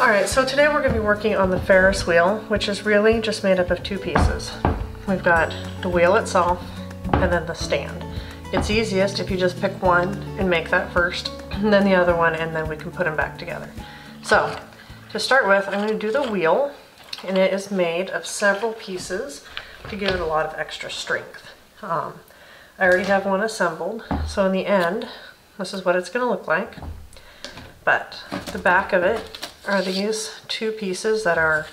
All right, so today we're gonna be working on the Ferris wheel, which is really just made up of two pieces. We've got the wheel itself and then the stand. It's easiest if you just pick one and make that first, and then the other one, and then we can put them back together. So, to start with, I'm gonna do the wheel, and it is made of several pieces to give it a lot of extra strength. Um, I already have one assembled, so in the end, this is what it's gonna look like. But the back of it are these two pieces that are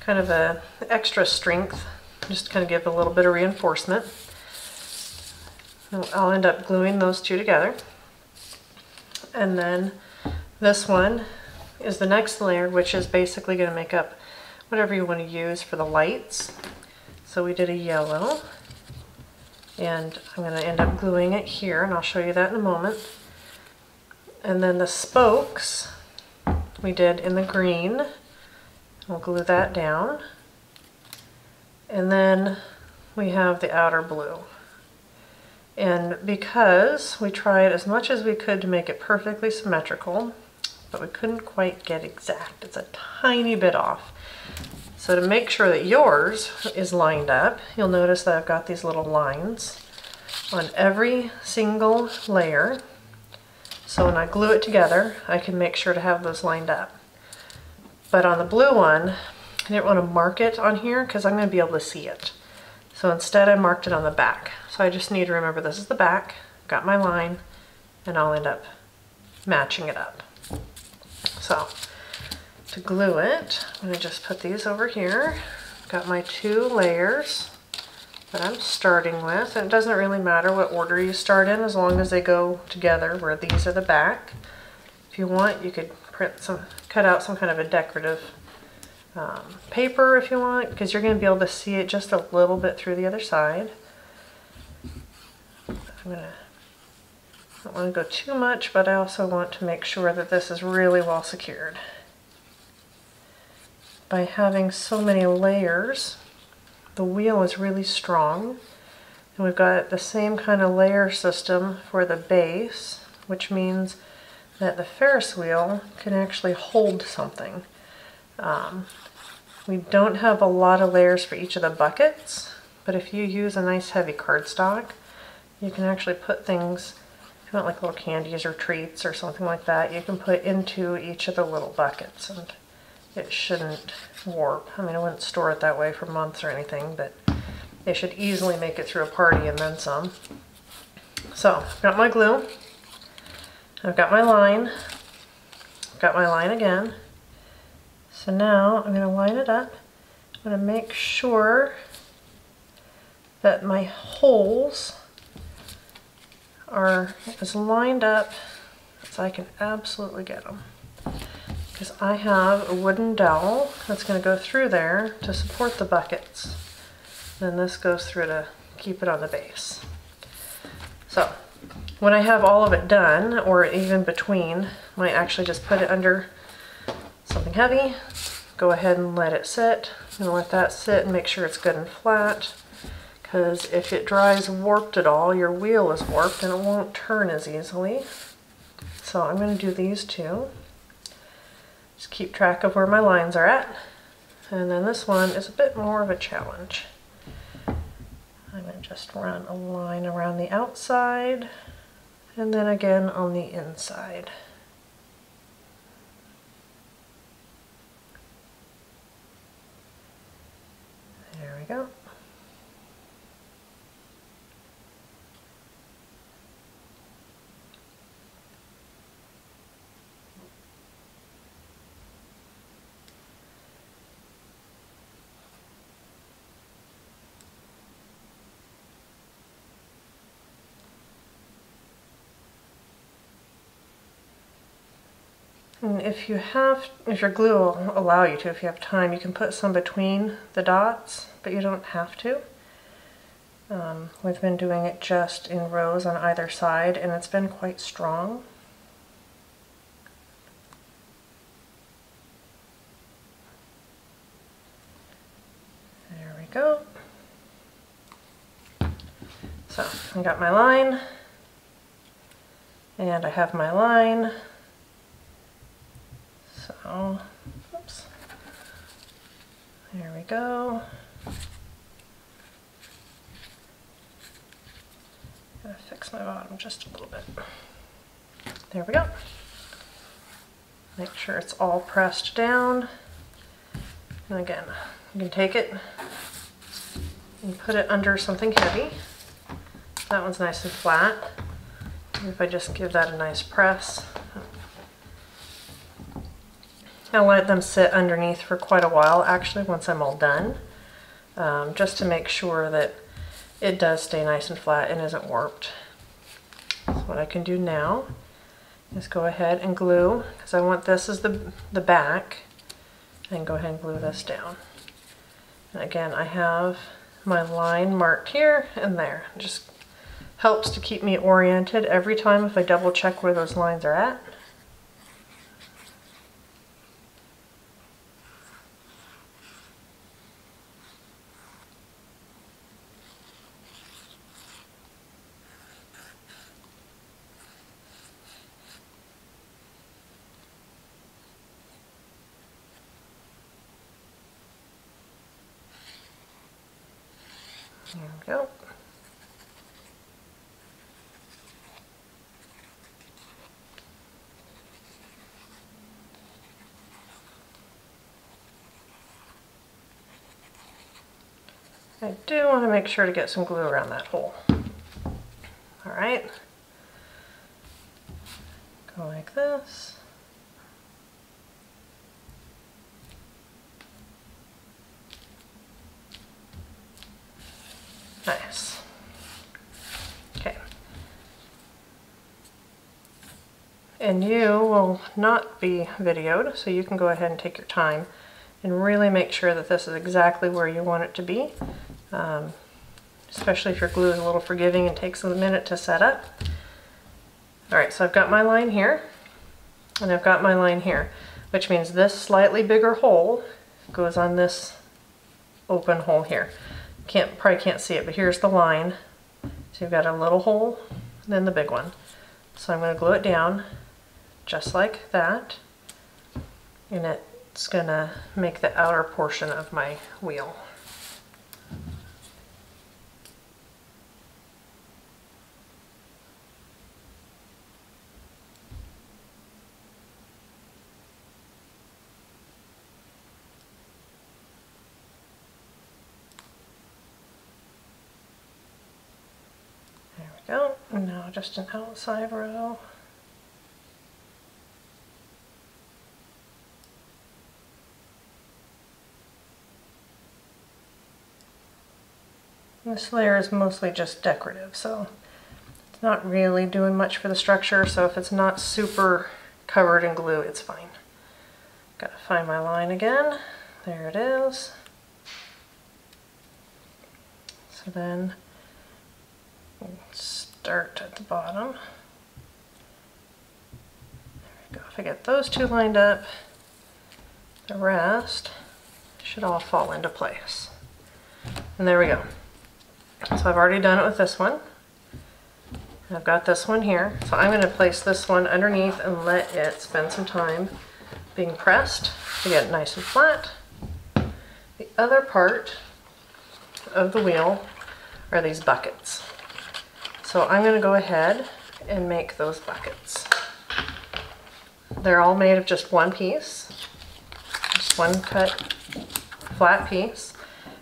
kind of a extra strength, just kind of give a little bit of reinforcement. I'll end up gluing those two together. And then this one is the next layer, which is basically going to make up whatever you want to use for the lights. So we did a yellow, and I'm going to end up gluing it here, and I'll show you that in a moment. And then the spokes we did in the green. We'll glue that down. And then we have the outer blue. And because we tried as much as we could to make it perfectly symmetrical, but we couldn't quite get exact. It's a tiny bit off. So to make sure that yours is lined up, you'll notice that I've got these little lines on every single layer. So when I glue it together, I can make sure to have those lined up. But on the blue one, I didn't want to mark it on here because I'm going to be able to see it. So instead I marked it on the back. So I just need to remember this is the back, got my line, and I'll end up matching it up. So to glue it, I'm going to just put these over here. Got my two layers that I'm starting with. And it doesn't really matter what order you start in as long as they go together where these are the back. If you want, you could print some, cut out some kind of a decorative um, paper if you want, because you're going to be able to see it just a little bit through the other side. I'm going to, I don't want to go too much, but I also want to make sure that this is really well secured. By having so many layers, the wheel is really strong. And we've got the same kind of layer system for the base, which means that the Ferris wheel can actually hold something. Um, we don't have a lot of layers for each of the buckets, but if you use a nice heavy cardstock, you can actually put things, if you want like little candies or treats or something like that, you can put into each of the little buckets and it shouldn't warp. I mean, I wouldn't store it that way for months or anything, but they should easily make it through a party and then some. So, I've got my glue. I've got my line. I've got my line again. So now I'm going to line it up. I'm going to make sure that my holes are as lined up as I can absolutely get them because I have a wooden dowel that's going to go through there to support the buckets. Then this goes through to keep it on the base. So when I have all of it done, or even between, I might actually just put it under something heavy, go ahead and let it sit. I'm going to let that sit and make sure it's good and flat because if it dries warped at all, your wheel is warped and it won't turn as easily. So I'm going to do these two. Just keep track of where my lines are at. And then this one is a bit more of a challenge. I'm going to just run a line around the outside and then again on the inside. There we go. And if you have, if your glue will allow you to, if you have time, you can put some between the dots, but you don't have to. Um, we've been doing it just in rows on either side, and it's been quite strong. There we go. So I got my line, and I have my line. So There we go. Gotta fix my bottom just a little bit. There we go. Make sure it's all pressed down. And again, you can take it and put it under something heavy. That one's nice and flat. If I just give that a nice press. I'll let them sit underneath for quite a while actually once I'm all done. Um, just to make sure that it does stay nice and flat and isn't warped. So what I can do now is go ahead and glue, because I want this as the, the back, and go ahead and glue this down. And again, I have my line marked here and there. It just helps to keep me oriented every time if I double check where those lines are at. There we go. I do want to make sure to get some glue around that hole. All right. Go like this. Nice. Okay. And you will not be videoed, so you can go ahead and take your time and really make sure that this is exactly where you want it to be. Um, especially if your glue is a little forgiving and takes a minute to set up. All right, so I've got my line here, and I've got my line here, which means this slightly bigger hole goes on this open hole here. Can't Probably can't see it, but here's the line. So you've got a little hole, and then the big one. So I'm gonna glue it down, just like that, and it's gonna make the outer portion of my wheel. Now just an outside row. This layer is mostly just decorative, so it's not really doing much for the structure, so if it's not super covered in glue, it's fine. Gotta find my line again. There it is. So then start at the bottom. There we go. If I get those two lined up, the rest should all fall into place. And there we go. So I've already done it with this one. I've got this one here. So I'm going to place this one underneath and let it spend some time being pressed to get it nice and flat. The other part of the wheel are these buckets. So I'm going to go ahead and make those buckets. They're all made of just one piece, just one cut flat piece.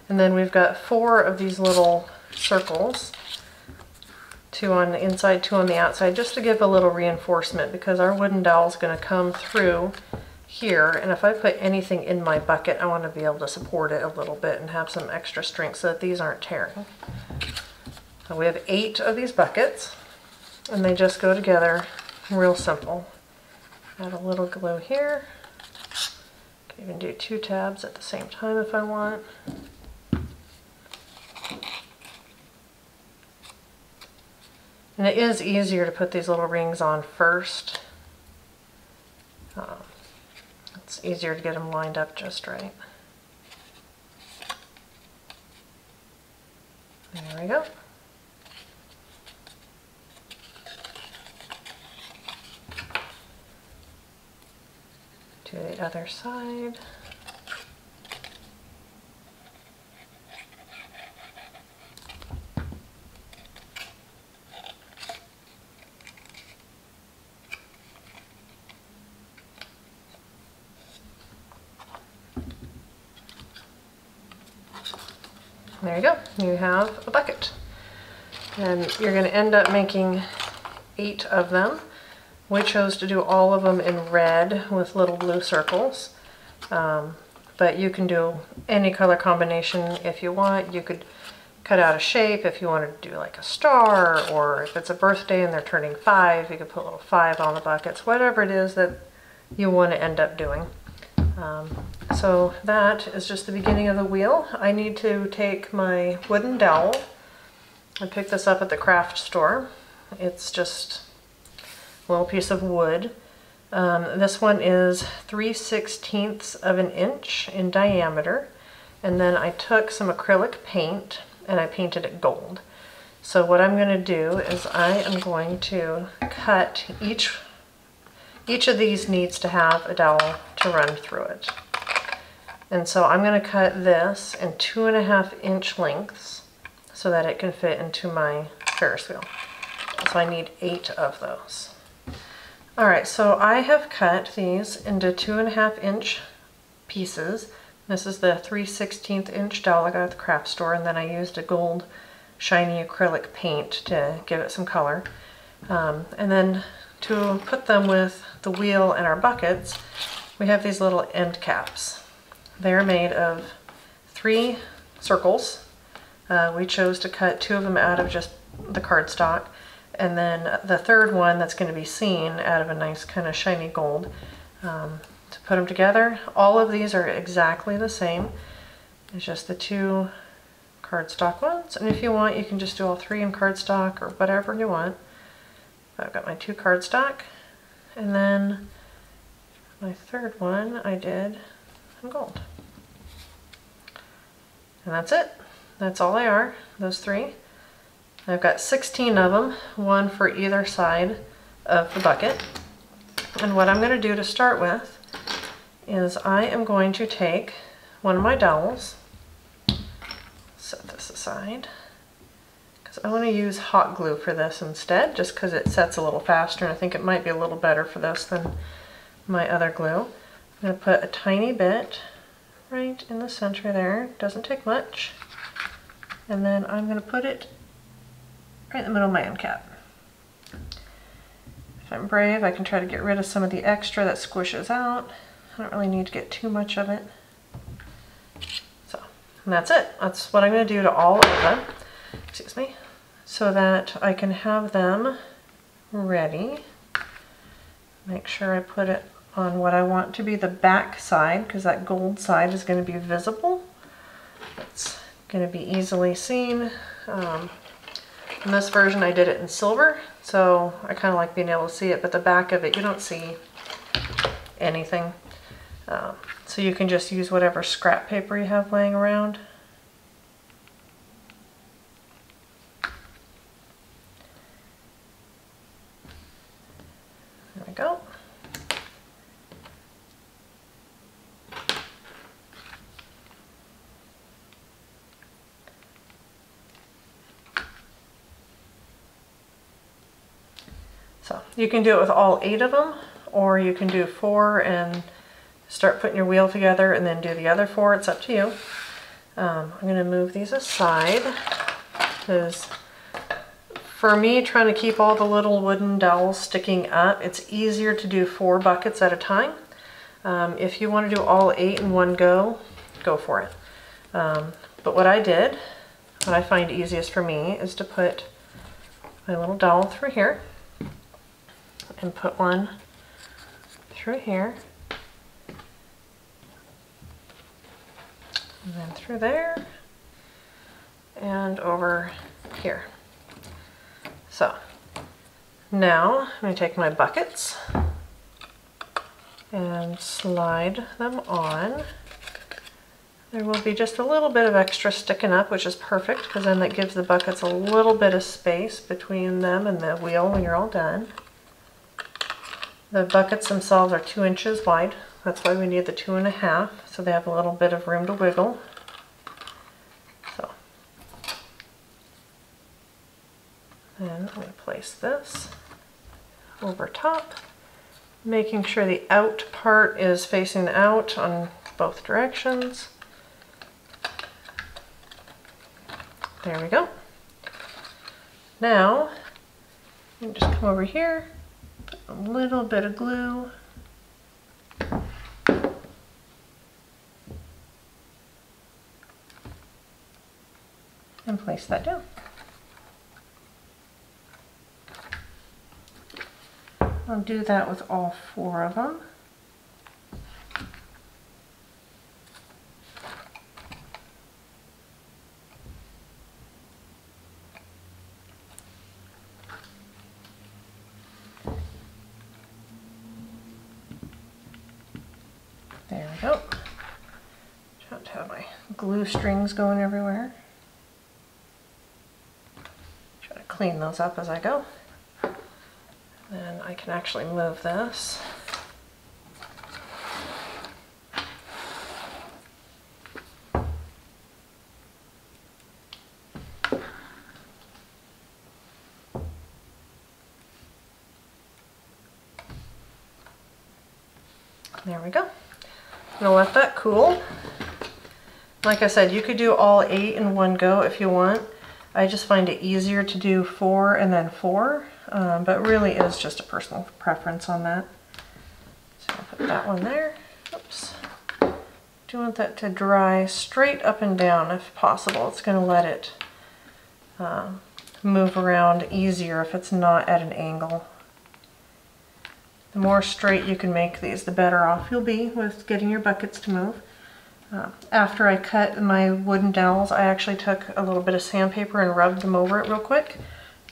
And then we've got four of these little circles, two on the inside, two on the outside, just to give a little reinforcement because our wooden dowel is going to come through here. And if I put anything in my bucket, I want to be able to support it a little bit and have some extra strength so that these aren't tearing. We have eight of these buckets and they just go together real simple. Add a little glue here. Can even do two tabs at the same time if I want. And it is easier to put these little rings on first. Um, it's easier to get them lined up just right. There we go. to the other side. There you go, you have a bucket. And you're going to end up making eight of them. We chose to do all of them in red with little blue circles. Um, but you can do any color combination if you want. You could cut out a shape if you wanted to do like a star or if it's a birthday and they're turning five, you could put a little five on the buckets, whatever it is that you want to end up doing. Um, so that is just the beginning of the wheel. I need to take my wooden dowel. I picked this up at the craft store. It's just little piece of wood. Um, this one is 3 sixteenths of an inch in diameter. And then I took some acrylic paint and I painted it gold. So what I'm going to do is I am going to cut each each of these needs to have a dowel to run through it. And so I'm going to cut this in two and a half inch lengths so that it can fit into my Ferris wheel. So I need eight of those. All right, so I have cut these into two and a half inch pieces. This is the 3 16th inch dowel I got at the craft store, and then I used a gold shiny acrylic paint to give it some color. Um, and then to put them with the wheel and our buckets, we have these little end caps. They're made of three circles. Uh, we chose to cut two of them out of just the cardstock, and then the third one that's going to be seen out of a nice kind of shiny gold. Um, to put them together, all of these are exactly the same. It's just the two cardstock ones, and if you want, you can just do all three in cardstock or whatever you want. I've got my two cardstock, and then my third one I did in gold. And that's it. That's all they are, those three. I've got 16 of them, one for either side of the bucket. And what I'm going to do to start with is I am going to take one of my dowels, set this aside, because I want to use hot glue for this instead, just because it sets a little faster, and I think it might be a little better for this than my other glue. I'm going to put a tiny bit right in the center there, doesn't take much, and then I'm going to put it right in the middle of my end cap. If I'm brave, I can try to get rid of some of the extra that squishes out. I don't really need to get too much of it. So, and that's it. That's what I'm going to do to all of them, excuse me, so that I can have them ready. Make sure I put it on what I want to be the back side because that gold side is going to be visible. It's going to be easily seen. Um, in this version I did it in silver, so I kind of like being able to see it, but the back of it you don't see anything. Um, so you can just use whatever scrap paper you have laying around. There we go. So you can do it with all eight of them, or you can do four and start putting your wheel together and then do the other four. It's up to you. Um, I'm going to move these aside because for me, trying to keep all the little wooden dowels sticking up, it's easier to do four buckets at a time. Um, if you want to do all eight in one go, go for it. Um, but what I did, what I find easiest for me, is to put my little dowel through here and put one through here and then through there and over here. So now I'm going to take my buckets and slide them on. There will be just a little bit of extra sticking up, which is perfect because then that gives the buckets a little bit of space between them and the wheel when you're all done. The buckets themselves are two inches wide. That's why we need the two and a half, so they have a little bit of room to wiggle. So, then I'm going to place this over top, making sure the out part is facing out on both directions. There we go. Now, just come over here, a little bit of glue. And place that down. I'll do that with all four of them. Go. Try not to have my glue strings going everywhere. Try to clean those up as I go. Then I can actually move this. There we go. I'm gonna let that cool. Like I said, you could do all eight in one go if you want. I just find it easier to do four and then four, um, but really is just a personal preference on that. So I'll put that one there. Oops. Do you want that to dry straight up and down if possible. It's gonna let it um, move around easier if it's not at an angle. The more straight you can make these, the better off you'll be with getting your buckets to move. Uh, after I cut my wooden dowels, I actually took a little bit of sandpaper and rubbed them over it real quick.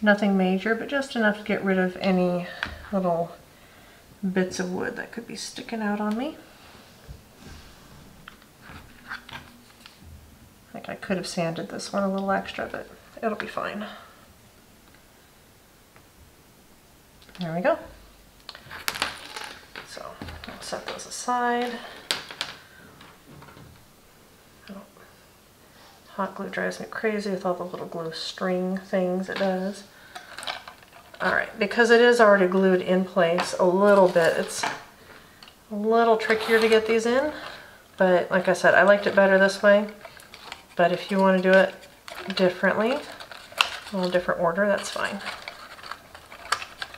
Nothing major, but just enough to get rid of any little bits of wood that could be sticking out on me. Think I could have sanded this one a little extra, but it'll be fine. There we go. So I'll set those aside. Hot glue drives me crazy with all the little glue string things it does. Alright, because it is already glued in place a little bit, it's a little trickier to get these in. But like I said, I liked it better this way. But if you want to do it differently, a little different order, that's fine.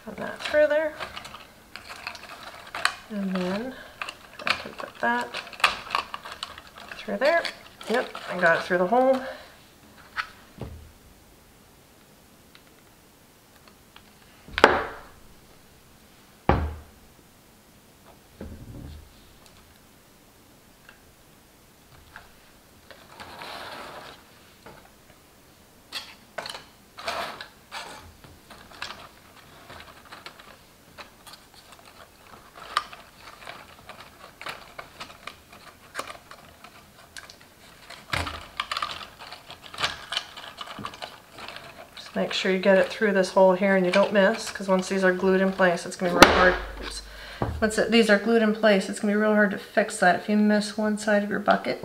Run that through there. And then I can put that through there. Yep, I got it through the hole. Make sure you get it through this hole here and you don't miss, because once these are glued in place, it's going to be real hard. Oops. Once it, these are glued in place, it's to be real hard to fix that if you miss one side of your bucket.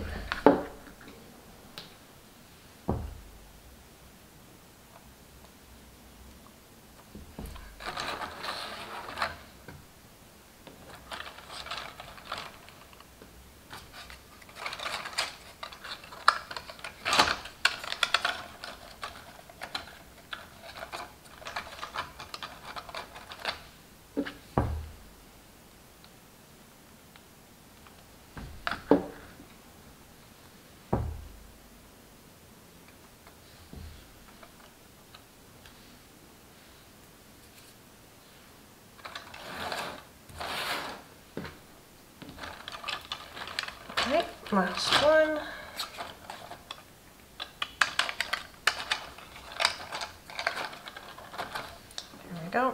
Okay, last one. There we go.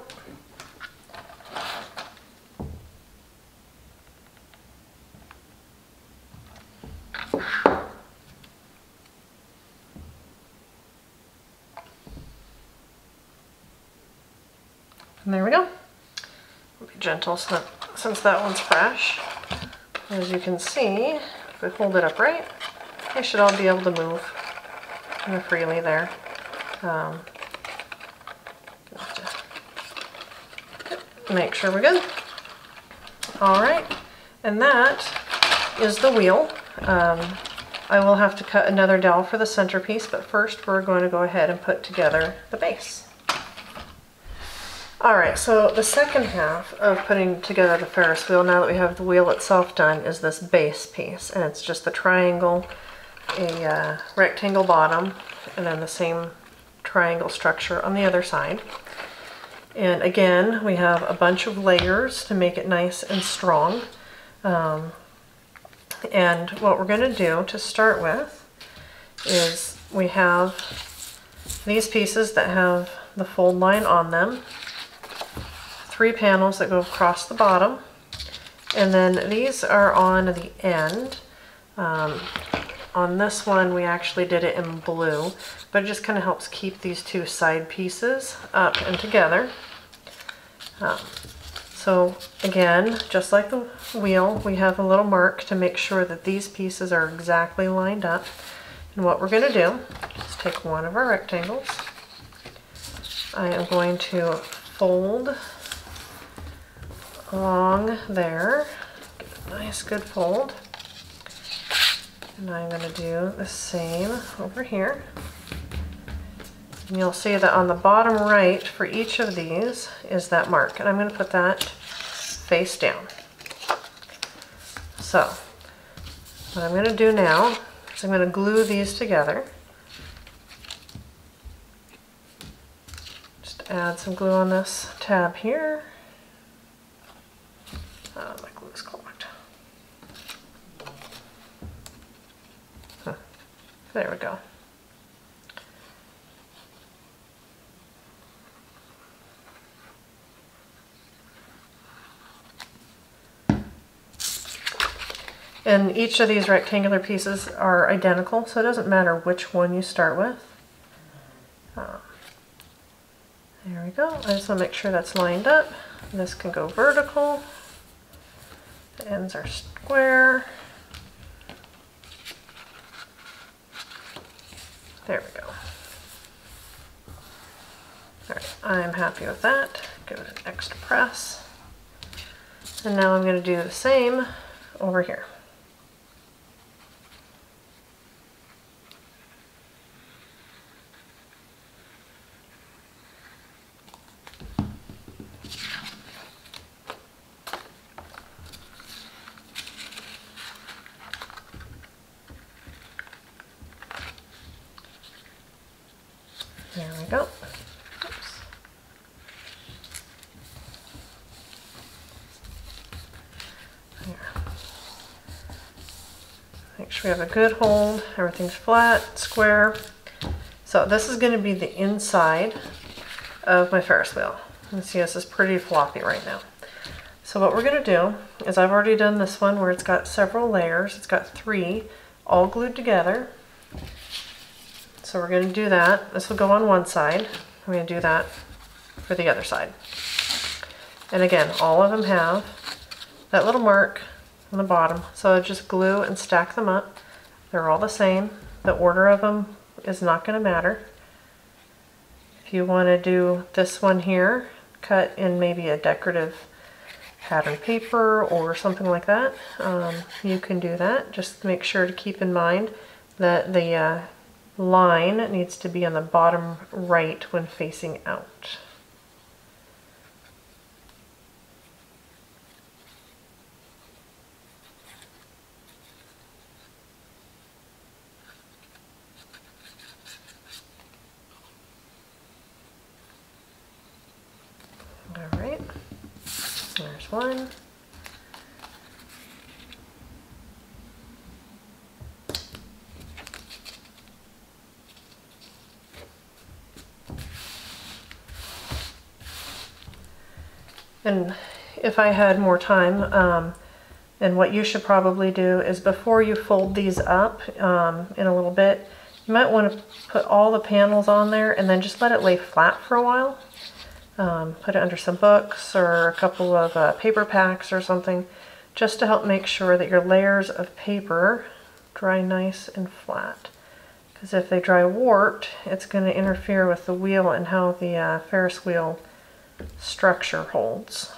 And there we go. Be gentle since, since that one's fresh. As you can see, if we hold it upright, they should all be able to move freely there. Um, make sure we're good. All right, and that is the wheel. Um, I will have to cut another dowel for the centerpiece, but first we're going to go ahead and put together the base. All right, so the second half of putting together the Ferris wheel, now that we have the wheel itself done, is this base piece. And it's just the triangle, a uh, rectangle bottom, and then the same triangle structure on the other side. And again, we have a bunch of layers to make it nice and strong. Um, and what we're gonna do to start with is we have these pieces that have the fold line on them, three panels that go across the bottom, and then these are on the end. Um, on this one, we actually did it in blue, but it just kind of helps keep these two side pieces up and together. Um, so again, just like the wheel, we have a little mark to make sure that these pieces are exactly lined up. And what we're going to do is take one of our rectangles. I am going to fold along there. Nice good fold. And I'm going to do the same over here. And you'll see that on the bottom right for each of these is that mark. And I'm going to put that face down. So what I'm going to do now is I'm going to glue these together. Just add some glue on this tab here. Oh, my glue is clogged. There we go. And each of these rectangular pieces are identical, so it doesn't matter which one you start with. Um, there we go. I just want to make sure that's lined up. This can go vertical. The ends are square. There we go. All right, I'm happy with that. Give it an extra press. And now I'm going to do the same over here. There we go. Oops. There. Make sure we have a good hold. Everything's flat, square. So this is going to be the inside of my Ferris wheel. You see this is pretty floppy right now. So what we're going to do is I've already done this one where it's got several layers. It's got three all glued together. So we're going to do that. This will go on one side. I'm going to do that for the other side. And again, all of them have that little mark on the bottom. So just glue and stack them up. They're all the same. The order of them is not going to matter. If you want to do this one here, cut in maybe a decorative pattern paper or something like that, um, you can do that. Just make sure to keep in mind that the uh, line needs to be on the bottom right when facing out. All right, one. And if I had more time, um, and what you should probably do is before you fold these up um, in a little bit, you might want to put all the panels on there and then just let it lay flat for a while. Um, put it under some books or a couple of uh, paper packs or something just to help make sure that your layers of paper dry nice and flat. Because if they dry warped, it's going to interfere with the wheel and how the uh, Ferris wheel structure holds.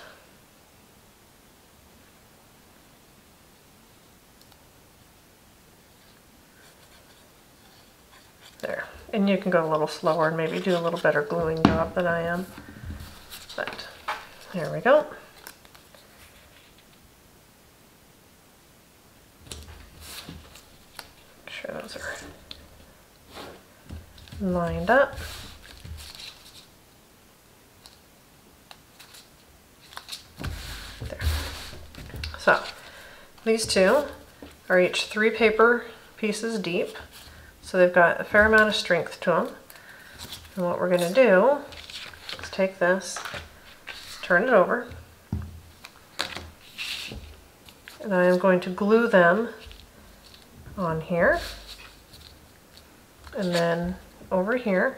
There. And you can go a little slower and maybe do a little better gluing job than I am. But there we go. Make sure those are lined up. There. So these two are each three paper pieces deep. So they've got a fair amount of strength to them. And what we're going to do is take this, turn it over, and I am going to glue them on here. And then over here,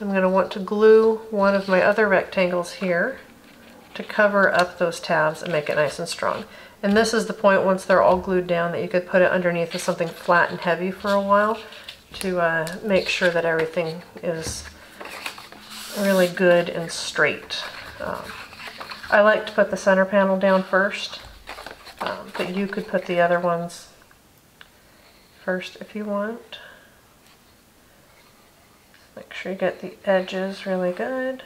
I'm going to want to glue one of my other rectangles here to cover up those tabs and make it nice and strong. And this is the point once they're all glued down that you could put it underneath of something flat and heavy for a while to uh, make sure that everything is really good and straight. Um, I like to put the center panel down first, um, but you could put the other ones first if you want. Make sure you get the edges really good.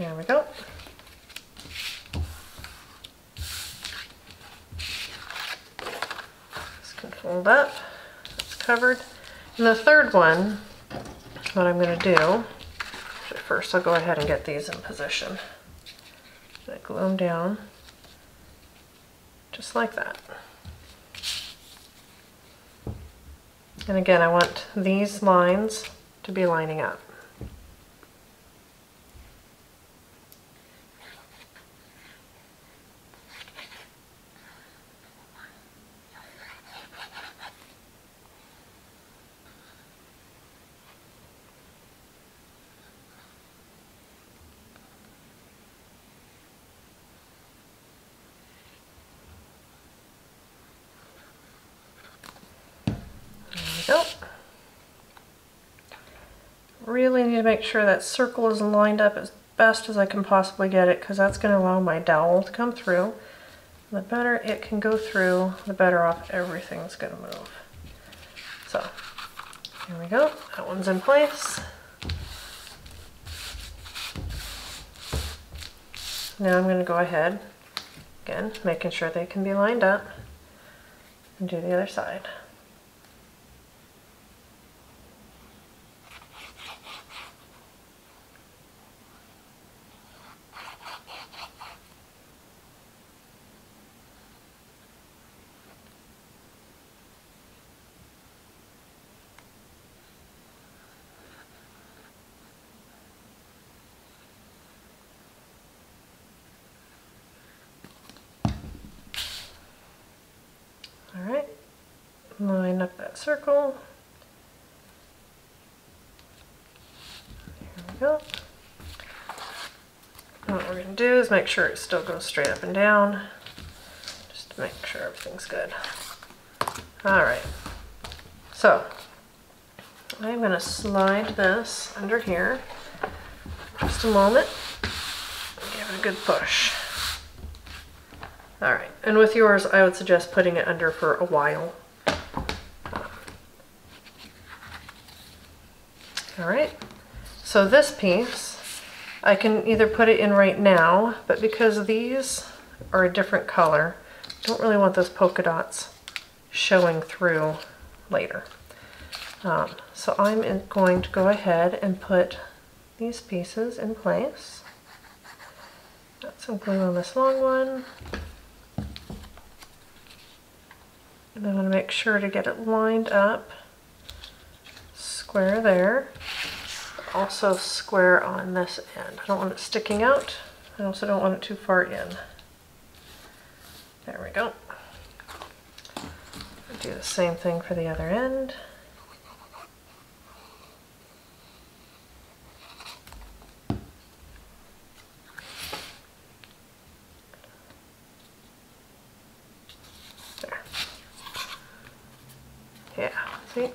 There we go. This can fold up. It's covered. And the third one, what I'm going to do, first I'll go ahead and get these in position. I glue them down, just like that. And again, I want these lines to be lining up. Go. Really need to make sure that circle is lined up as best as I can possibly get it because that's going to allow my dowel to come through. The better it can go through, the better off everything's going to move. So, here we go. That one's in place. Now I'm going to go ahead, again, making sure they can be lined up, and do the other side. line up that circle. Here we go. And what we're going to do is make sure it still goes straight up and down, just to make sure everything's good. All right, so I'm going to slide this under here just a moment, give it a good push. All right, and with yours, I would suggest putting it under for a while All right, so this piece, I can either put it in right now, but because these are a different color, I don't really want those polka dots showing through later. Um, so I'm in, going to go ahead and put these pieces in place. Got some glue on this long one. And I'm going to make sure to get it lined up square there. Also square on this end. I don't want it sticking out. I also don't want it too far in. There we go. Do the same thing for the other end. There.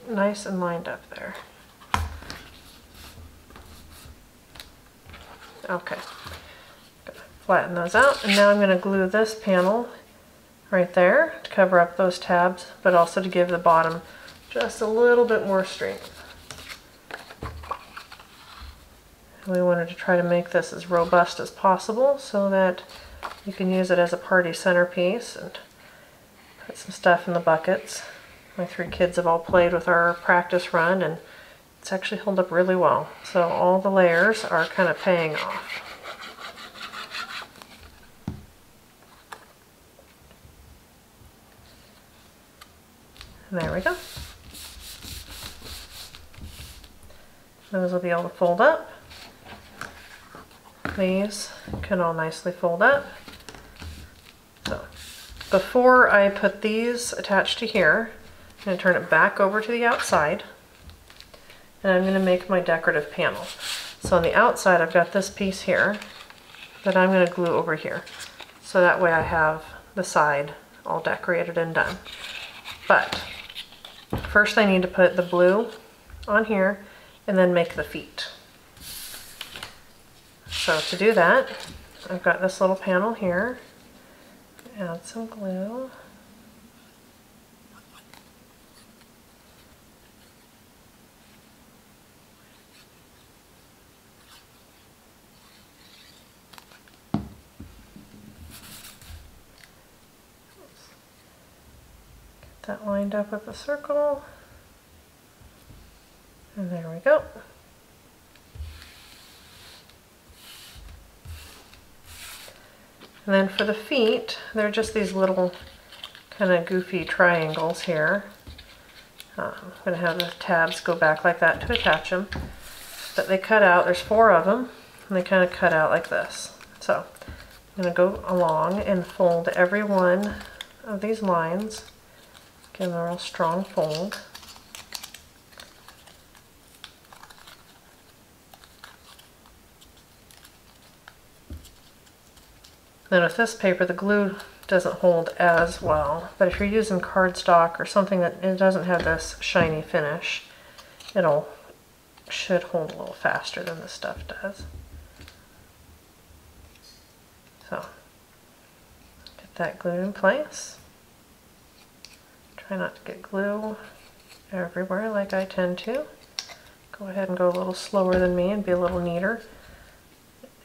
Nice and lined up there. Okay, flatten those out, and now I'm going to glue this panel right there to cover up those tabs, but also to give the bottom just a little bit more strength. We wanted to try to make this as robust as possible so that you can use it as a party centerpiece and put some stuff in the buckets. My three kids have all played with our practice run and it's actually held up really well. So all the layers are kind of paying off. There we go. Those will be able to fold up. These can all nicely fold up. So before I put these attached to here, going to turn it back over to the outside and I'm going to make my decorative panel. So on the outside I've got this piece here that I'm going to glue over here. So that way I have the side all decorated and done. But first I need to put the blue on here and then make the feet. So to do that, I've got this little panel here. Add some glue. That lined up with the circle. And there we go. And then for the feet, they're just these little kind of goofy triangles here. Um, I'm going to have the tabs go back like that to attach them. But they cut out, there's four of them, and they kind of cut out like this. So I'm going to go along and fold every one of these lines. Give them a strong fold. Then with this paper, the glue doesn't hold as well, but if you're using cardstock or something that it doesn't have this shiny finish, it'll should hold a little faster than this stuff does. So, get that glued in place. Try not to get glue everywhere like I tend to. Go ahead and go a little slower than me and be a little neater.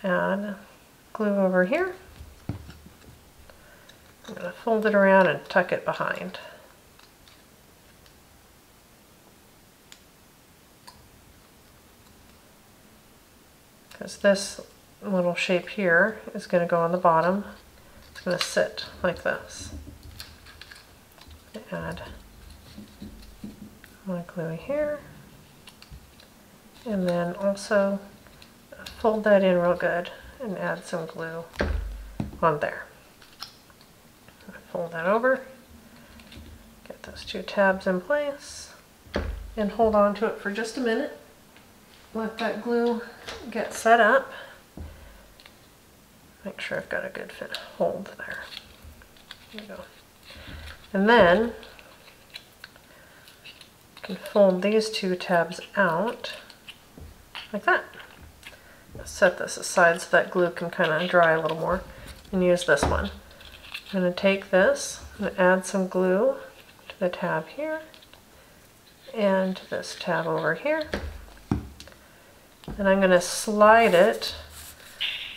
And glue over here. I'm going to fold it around and tuck it behind. Because this little shape here is going to go on the bottom. It's going to sit like this. Add my glue here. And then also fold that in real good and add some glue on there fold that over, get those two tabs in place, and hold on to it for just a minute. Let that glue get set up. Make sure I've got a good fit hold there. There you go. And then you can fold these two tabs out like that. Set this aside so that glue can kind of dry a little more and use this one. I'm going to take this and add some glue to the tab here and this tab over here. And I'm going to slide it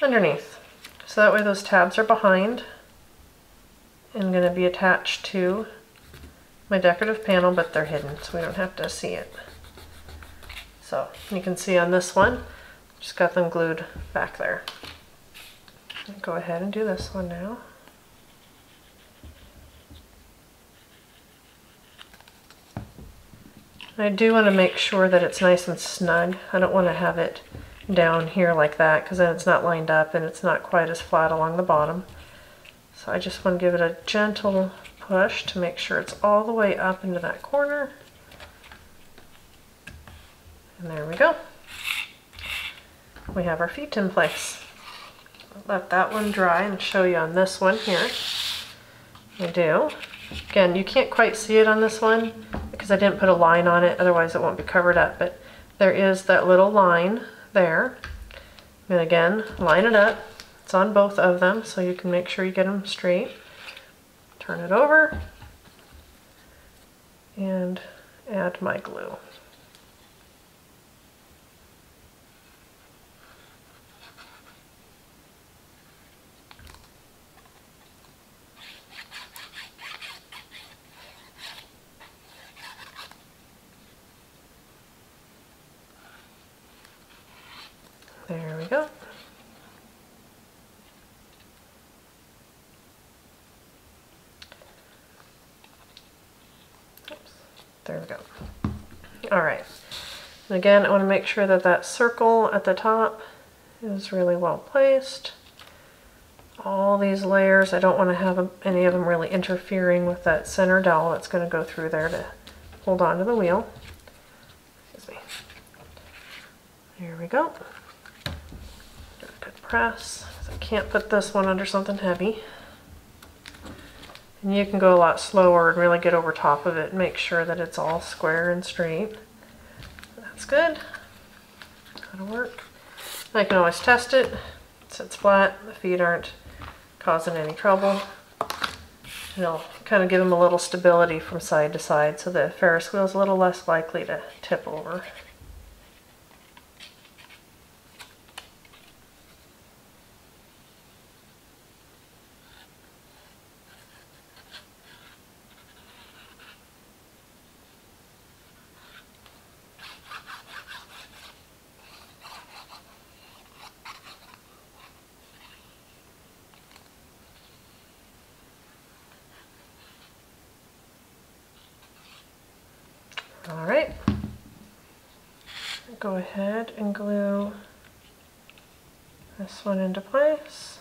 underneath. So that way those tabs are behind and going to be attached to my decorative panel, but they're hidden, so we don't have to see it. So you can see on this one, just got them glued back there. Go ahead and do this one now. I do want to make sure that it's nice and snug. I don't want to have it down here like that because then it's not lined up and it's not quite as flat along the bottom. So I just want to give it a gentle push to make sure it's all the way up into that corner. And there we go. We have our feet in place. Let that one dry and show you on this one here. We do. Again, you can't quite see it on this one because I didn't put a line on it, otherwise it won't be covered up. But there is that little line there. And again, line it up. It's on both of them, so you can make sure you get them straight. Turn it over and add my glue. There we go. Oops. There we go. All right. And again, I want to make sure that that circle at the top is really well placed. All these layers, I don't want to have any of them really interfering with that center dowel that's going to go through there to hold on to the wheel. Excuse me. There we go Good press. I can't put this one under something heavy. And you can go a lot slower and really get over top of it and make sure that it's all square and straight. Good. That'll work. I can always test it. It sits flat. The feet aren't causing any trouble. It'll kind of give them a little stability from side to side so the Ferris wheel is a little less likely to tip over. All right. Go ahead and glue this one into place.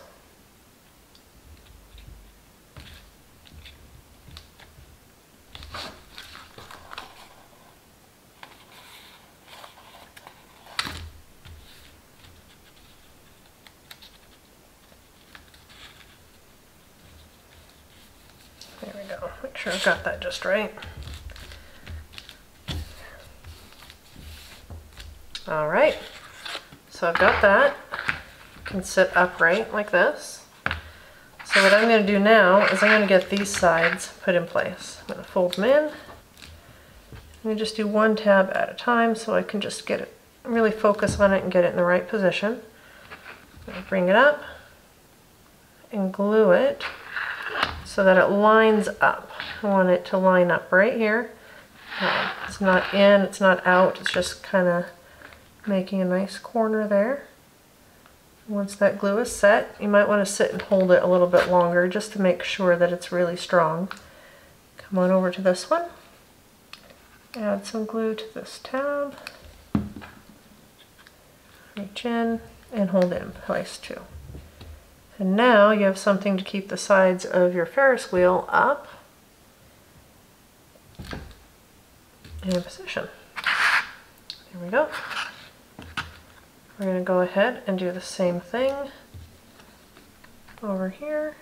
There we go. Make sure I've got that just right. All right, so I've got that. can sit upright like this. So what I'm gonna do now is I'm gonna get these sides put in place. I'm gonna fold them in. I'm gonna just do one tab at a time so I can just get it, really focus on it and get it in the right position. bring it up and glue it so that it lines up. I want it to line up right here. Uh, it's not in, it's not out, it's just kind of making a nice corner there. Once that glue is set, you might want to sit and hold it a little bit longer just to make sure that it's really strong. Come on over to this one. Add some glue to this tab. Reach in and hold it in place too. And now you have something to keep the sides of your Ferris wheel up in a position. There we go. We're going to go ahead and do the same thing over here.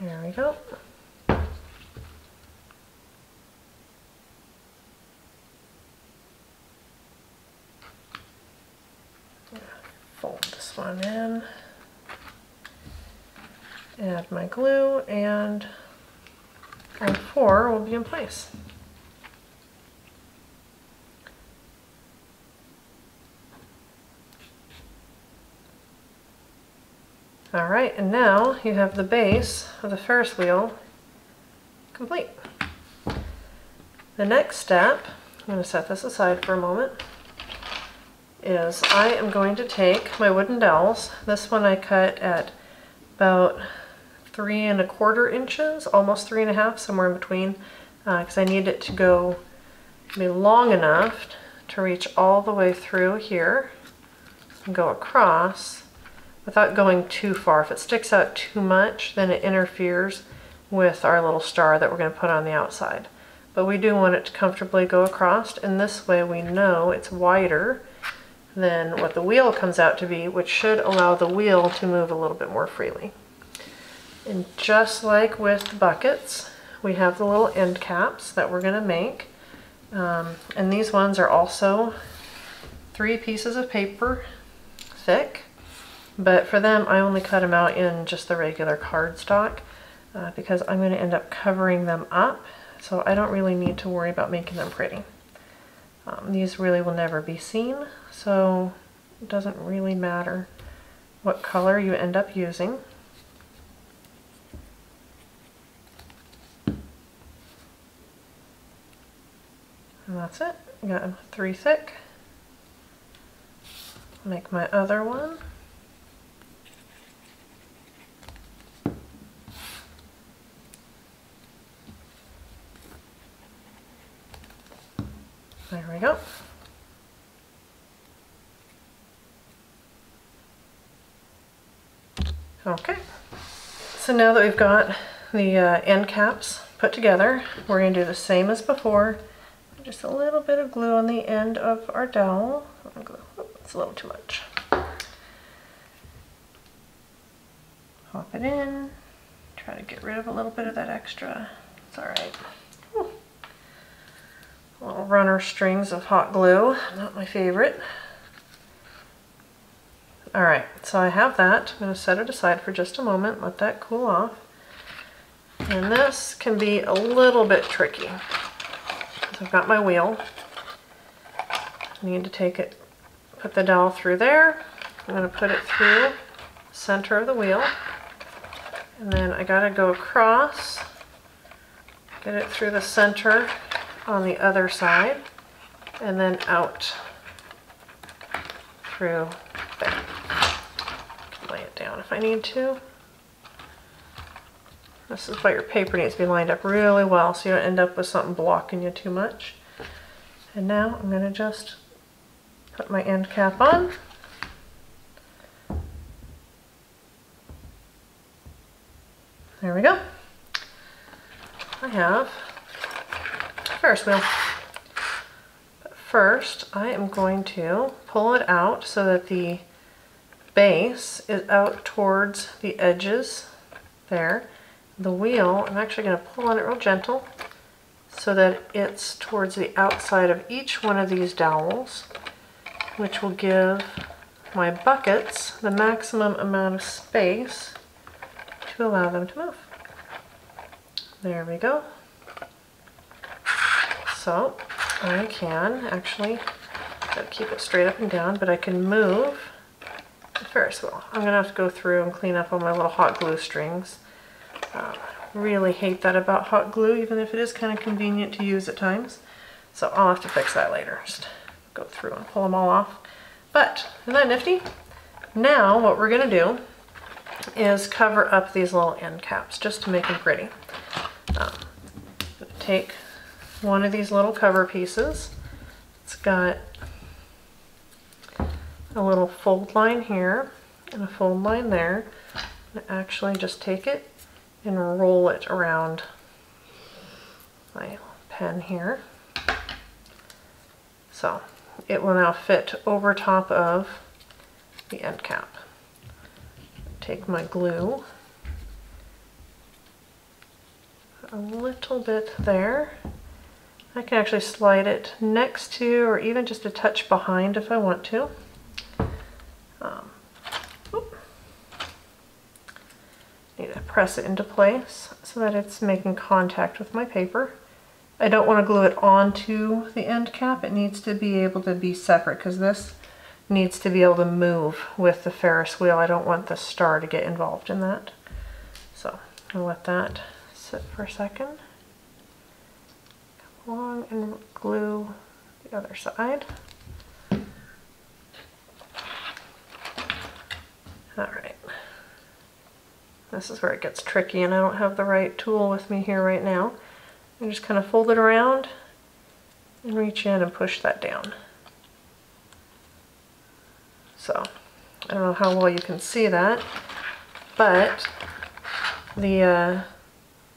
There we go. Fold this one in, add my glue, and all four will be in place. All right, and now you have the base of the Ferris wheel complete. The next step, I'm going to set this aside for a moment, is I am going to take my wooden dowels. This one I cut at about three and a quarter inches, almost three and a half, somewhere in between, because uh, I need it to go be long enough to reach all the way through here and go across without going too far. If it sticks out too much, then it interferes with our little star that we're going to put on the outside. But we do want it to comfortably go across, and this way we know it's wider than what the wheel comes out to be, which should allow the wheel to move a little bit more freely. And just like with buckets, we have the little end caps that we're gonna make. Um, and these ones are also three pieces of paper thick. But for them, I only cut them out in just the regular cardstock uh, because I'm going to end up covering them up. So I don't really need to worry about making them pretty. Um, these really will never be seen, so it doesn't really matter what color you end up using. And that's it. Got three thick. Make my other one. There we go. Okay, so now that we've got the uh, end caps put together, we're going to do the same as before. Just a little bit of glue on the end of our dowel. It's a little too much. Pop it in. Try to get rid of a little bit of that extra. It's all right. Little runner strings of hot glue, not my favorite. All right, so I have that. I'm gonna set it aside for just a moment, let that cool off. And this can be a little bit tricky. So I've got my wheel. I need to take it, put the dowel through there. I'm gonna put it through center of the wheel. And then I gotta go across, get it through the center on the other side and then out through there. lay it down if I need to. This is why your paper needs to be lined up really well so you don't end up with something blocking you too much. And now I'm going to just put my end cap on. There we go. I have Ferris wheel. But first, I am going to pull it out so that the base is out towards the edges there. The wheel, I'm actually going to pull on it real gentle so that it's towards the outside of each one of these dowels, which will give my buckets the maximum amount of space to allow them to move. There we go. So I can actually keep it straight up and down, but I can move the Ferris wheel. I'm gonna have to go through and clean up all my little hot glue strings. Um, really hate that about hot glue, even if it is kind of convenient to use at times. So I'll have to fix that later. Just go through and pull them all off. But, isn't that nifty? Now what we're gonna do is cover up these little end caps just to make them pretty. Um, take one of these little cover pieces. It's got a little fold line here and a fold line there. Actually just take it and roll it around my pen here. So it will now fit over top of the end cap. Take my glue, a little bit there, I can actually slide it next to or even just a touch behind if I want to. Um, need to press it into place so that it's making contact with my paper. I don't want to glue it onto the end cap. It needs to be able to be separate because this needs to be able to move with the Ferris wheel. I don't want the star to get involved in that. So I'll let that sit for a second along and glue the other side. All right. This is where it gets tricky and I don't have the right tool with me here right now. I just kind of fold it around and reach in and push that down. So, I don't know how well you can see that, but the uh,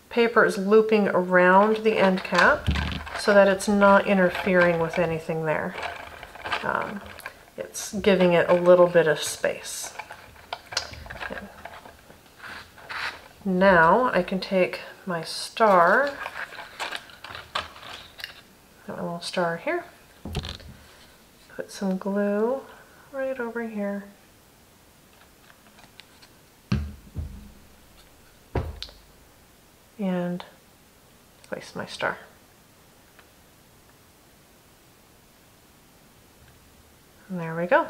paper is looping around the end cap so that it's not interfering with anything there. Um, it's giving it a little bit of space. Now I can take my star, my little star here, put some glue right over here. And place my star. And there we go.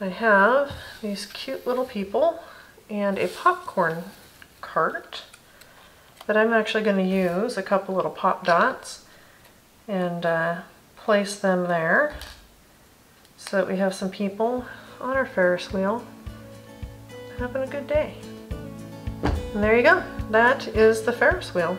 I have these cute little people and a popcorn cart that I'm actually going to use a couple little pop dots and uh, place them there so that we have some people on our Ferris wheel having a good day. And there you go. That is the Ferris wheel.